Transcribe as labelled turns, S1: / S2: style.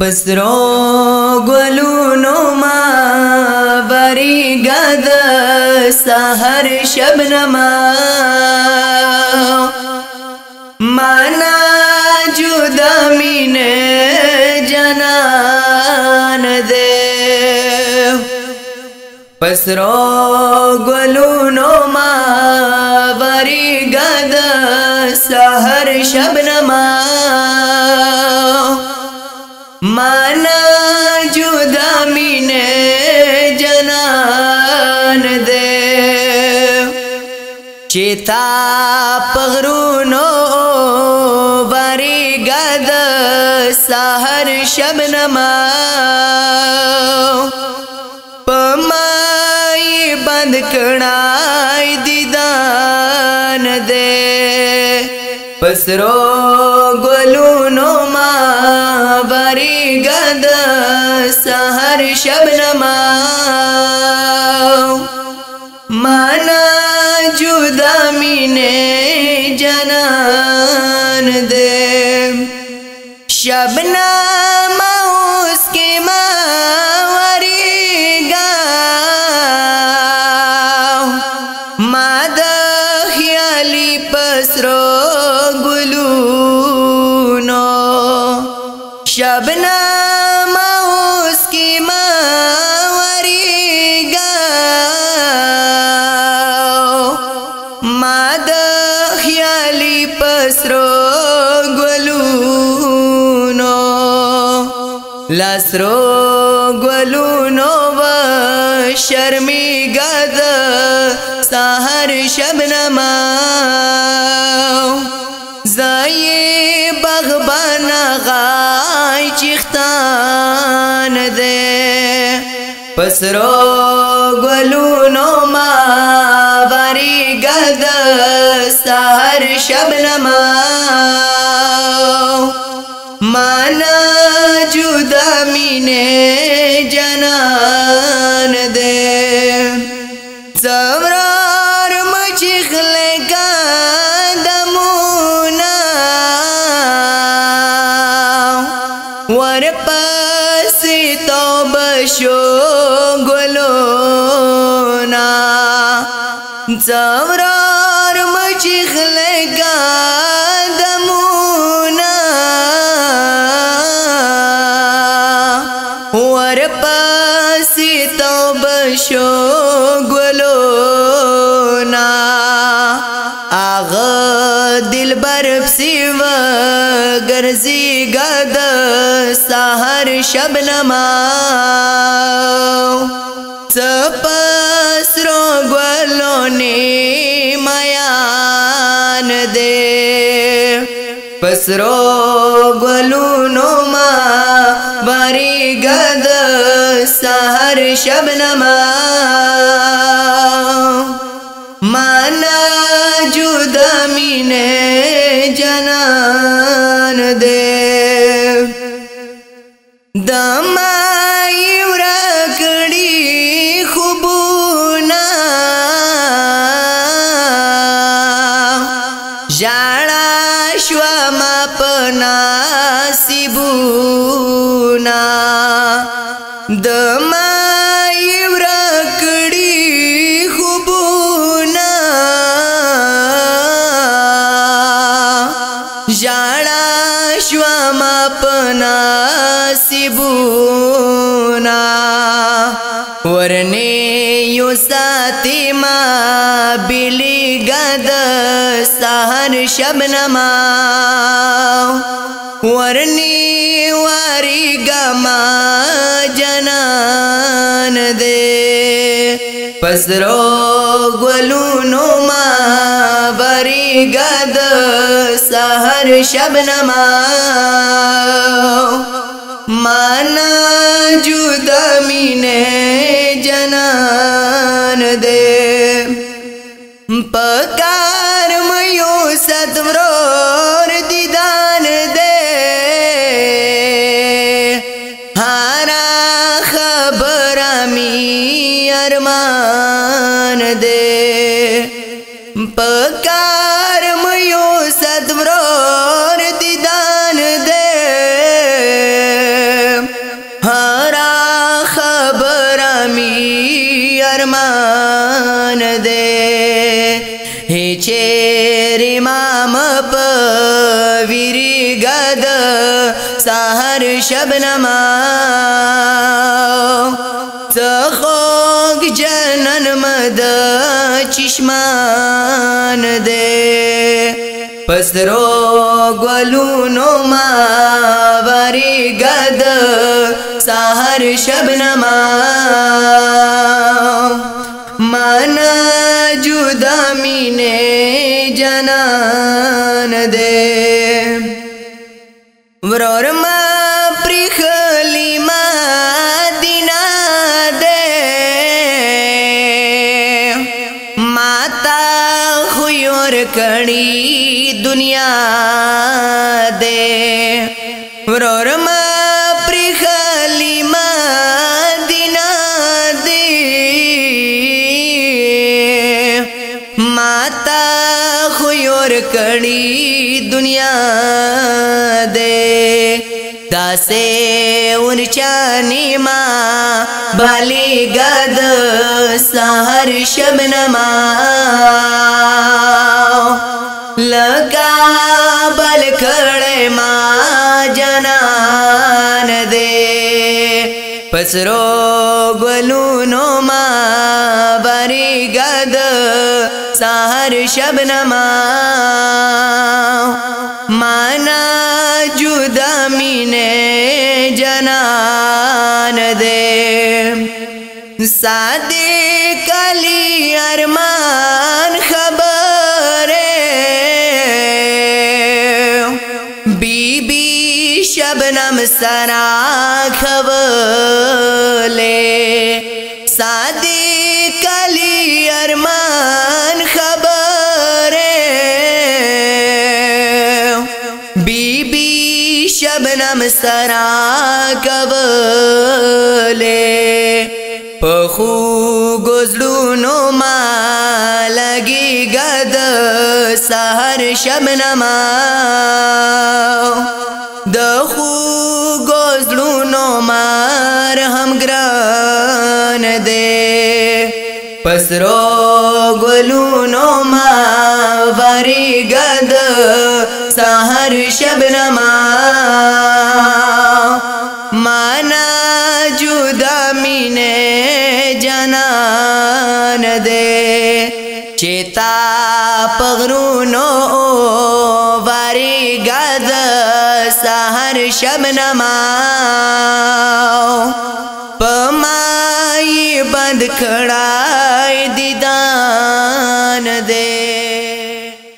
S1: بسرو گلونو ما بریگا دا سحر شبنما مانا جدا مین جنان دے پسرو گلونو ما بریگا دا سحر شبنما mana juda mine janan de chita pagruno bari gad sahar shabnama pamai band kanai didan de پسرو گلونو ما بری گد سحر شبنما مانا جدا مینه جنان دے شبنم گلونو و شرمی گد سهر شب نماو زای بغبان غای چیختان ده پس رو گلونو ما وری گد سهر شب نماو مانا جدا مینه ګنان دې زمرار مچخ لګا دمونا ورپس توب شو ګلونا زمرار مچخ شو ګلونا اغه دلبر پسی و ګرځي ګد سحر شبنما سپسرو ګلونی میان دې پسرو ګلونو ما بری ګد सहर शब नमा न जुद मिने दे مناسبونا ورنه یو ساتي ما بلی غد سحر شبنما ورنه واری گما جنان دے पसरो गुलु नो मा बरी गद सहर्षनमा न जुद मिने जना दान दे पकार मयो सद्वरोर दिदान दे हरा खबर मी अरमान दे हे चेरी माम पविरी गद साहर शबनमा मद चिस्मासरो गोलो मा वारि गद साहर शब्नमान जु जुदा मीने जनान दे व ماتا خویور کړي دنیا دې ورور ما پری خلی ما دینا دې ماتا خویور کړي دنیا دې داسې ورچانی ما بلی گد سحر شبنما لگا بل کړې ما جنان دې پسرو ګلونو ما सार शबनमा माना जुदा मिने जनान दे सादे कली अरमान खबर बीबी शबनम सरा खबले کرم سرا کبلې په خو غزلونو ما لګي غد سحر شمنما د خو غزلونو ما رحم ګران دې پسرو غلونو ما وری غد سحر شبنما نو سحر شب نما न بند बंद دیدان دے